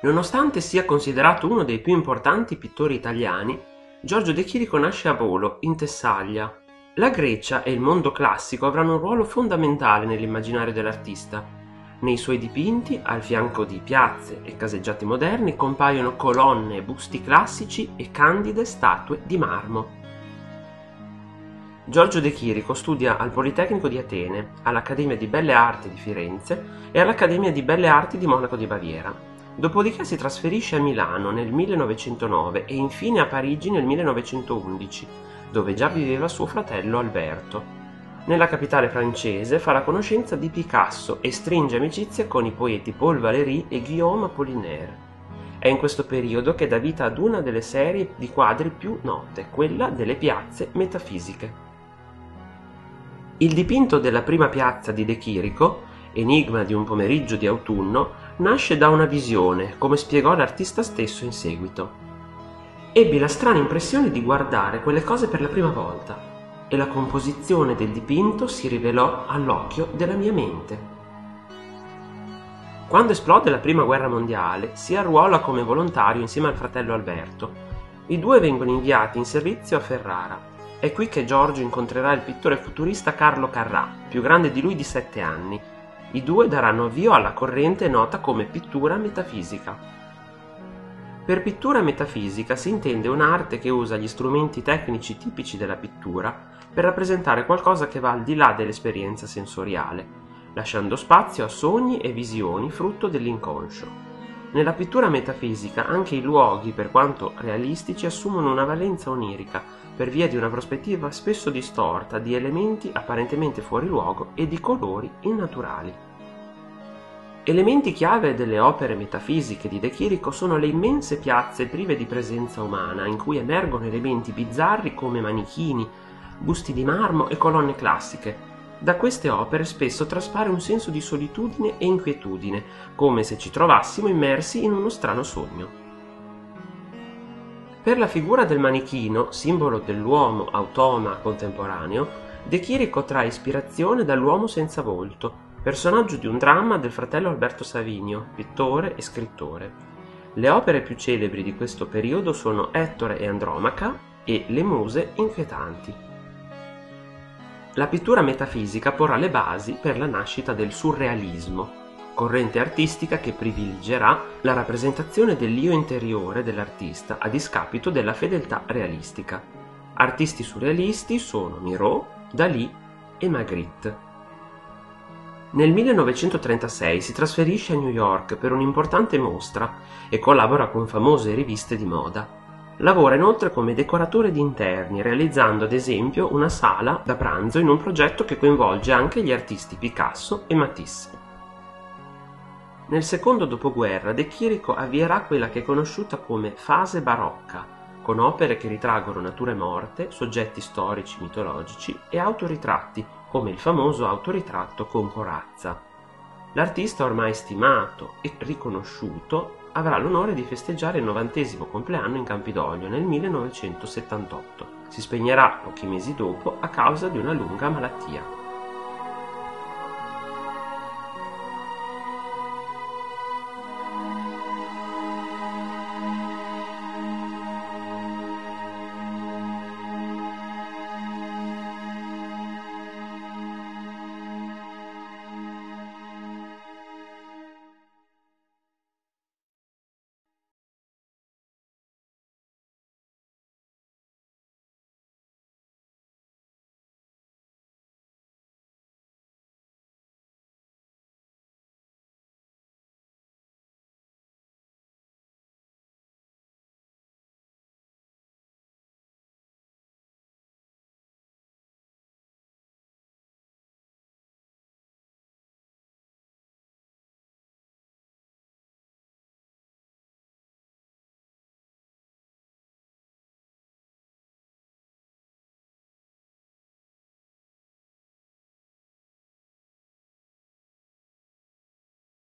Nonostante sia considerato uno dei più importanti pittori italiani, Giorgio De Chirico nasce a Volo, in Tessaglia. La Grecia e il mondo classico avranno un ruolo fondamentale nell'immaginario dell'artista. Nei suoi dipinti, al fianco di piazze e caseggiati moderni, compaiono colonne, busti classici e candide statue di marmo. Giorgio De Chirico studia al Politecnico di Atene, all'Accademia di Belle Arti di Firenze e all'Accademia di Belle Arti di Monaco di Baviera. Dopodiché si trasferisce a Milano nel 1909 e infine a Parigi nel 1911, dove già viveva suo fratello Alberto. Nella capitale francese fa la conoscenza di Picasso e stringe amicizia con i poeti Paul Valéry e Guillaume Apollinaire. È in questo periodo che dà vita ad una delle serie di quadri più note, quella delle piazze metafisiche. Il dipinto della prima piazza di De Chirico, Enigma di un pomeriggio di autunno, nasce da una visione, come spiegò l'artista stesso in seguito. Ebbi la strana impressione di guardare quelle cose per la prima volta e la composizione del dipinto si rivelò all'occhio della mia mente. Quando esplode la prima guerra mondiale, si arruola come volontario insieme al fratello Alberto. I due vengono inviati in servizio a Ferrara. È qui che Giorgio incontrerà il pittore futurista Carlo Carrà, più grande di lui di sette anni, i due daranno avvio alla corrente nota come pittura metafisica. Per pittura metafisica si intende un'arte che usa gli strumenti tecnici tipici della pittura per rappresentare qualcosa che va al di là dell'esperienza sensoriale, lasciando spazio a sogni e visioni frutto dell'inconscio. Nella pittura metafisica anche i luoghi, per quanto realistici, assumono una valenza onirica, per via di una prospettiva spesso distorta di elementi apparentemente fuori luogo e di colori innaturali. Elementi chiave delle opere metafisiche di De Chirico sono le immense piazze prive di presenza umana, in cui emergono elementi bizzarri come manichini, busti di marmo e colonne classiche. Da queste opere spesso traspare un senso di solitudine e inquietudine, come se ci trovassimo immersi in uno strano sogno. Per la figura del manichino, simbolo dell'uomo automa contemporaneo, De Chirico trae ispirazione dall'uomo senza volto, personaggio di un dramma del fratello Alberto Savinio, pittore e scrittore. Le opere più celebri di questo periodo sono Ettore e Andromaca e Le Muse inquietanti. La pittura metafisica porrà le basi per la nascita del surrealismo, corrente artistica che privilegerà la rappresentazione dell'io interiore dell'artista a discapito della fedeltà realistica. Artisti surrealisti sono Miro, Dalí e Magritte. Nel 1936 si trasferisce a New York per un'importante mostra e collabora con famose riviste di moda. Lavora inoltre come decoratore di interni, realizzando ad esempio una sala da pranzo in un progetto che coinvolge anche gli artisti Picasso e Matisse. Nel secondo dopoguerra De Chirico avvierà quella che è conosciuta come fase barocca, con opere che ritraggono nature morte, soggetti storici mitologici e autoritratti, come il famoso autoritratto con corazza. L'artista ormai stimato e riconosciuto avrà l'onore di festeggiare il novantesimo compleanno in Campidoglio nel 1978. Si spegnerà pochi mesi dopo a causa di una lunga malattia.